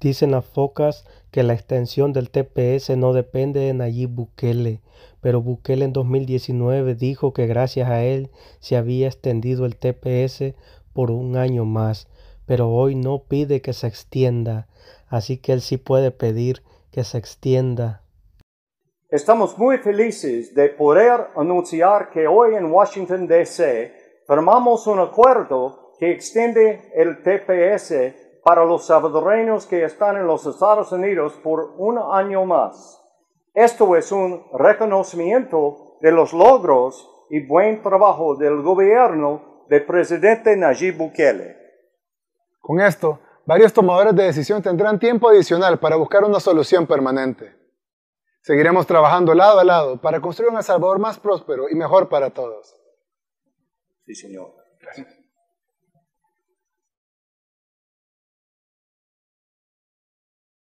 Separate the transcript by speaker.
Speaker 1: Dicen las focas que la extensión del TPS no depende de Nayib Bukele, pero Bukele en 2019 dijo que gracias a él se había extendido el TPS por un año más, pero hoy no pide que se extienda, así que él sí puede pedir que se extienda.
Speaker 2: Estamos muy felices de poder anunciar que hoy en Washington, D.C. firmamos un acuerdo que extiende el TPS para los salvadoreños que están en los Estados Unidos por un año más. Esto es un reconocimiento de los logros y buen trabajo del gobierno del presidente Nayib Bukele.
Speaker 3: Con esto, varios tomadores de decisión tendrán tiempo adicional para buscar una solución permanente. Seguiremos trabajando lado a lado para construir un El Salvador más próspero y mejor para todos.
Speaker 2: Sí, señor.
Speaker 3: Gracias.